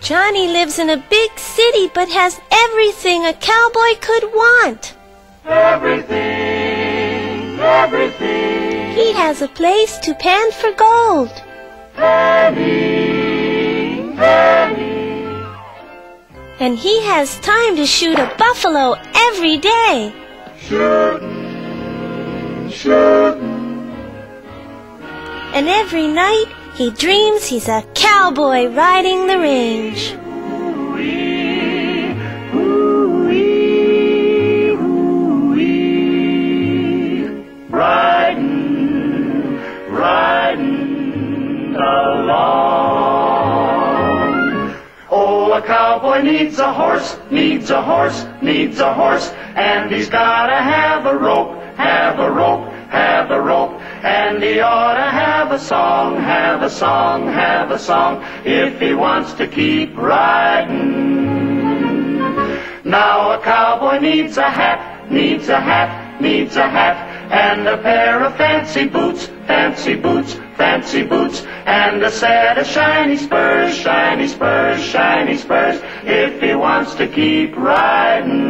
Johnny lives in a big city but has everything a cowboy could want. Everything, everything. He has a place to pan for gold. Penny, penny. And he has time to shoot a buffalo every day. Shooting, shooting. And every night he dreams he's a cowboy riding the range. Oh, a cowboy needs a horse, needs a horse, needs a horse, and he's gotta have a rope, have a rope, have a and he ought to have a song, have a song, have a song, if he wants to keep riding. Now a cowboy needs a hat, needs a hat, needs a hat, and a pair of fancy boots, fancy boots, fancy boots, and a set of shiny spurs, shiny spurs, shiny spurs, if he wants to keep riding.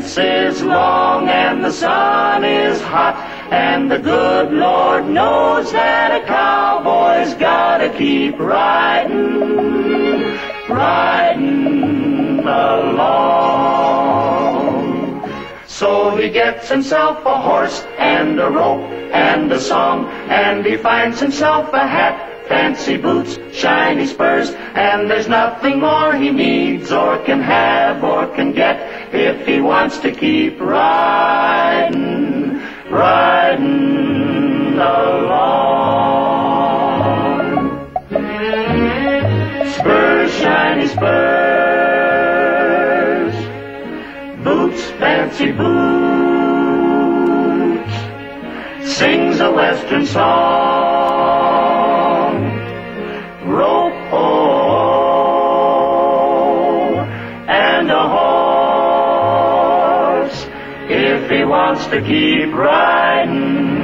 Fence is long and the sun is hot, and the good Lord knows that a cowboy's gotta keep riding, riding along. So he gets himself a horse and a rope and a song, and he finds himself a hat, fancy boots, shiny spurs, and there's nothing more he needs or can have or can get if he wants to keep riding, riding along. Spurs, shiny spurs, boots, fancy boots, sings a western song. Wants to keep riding,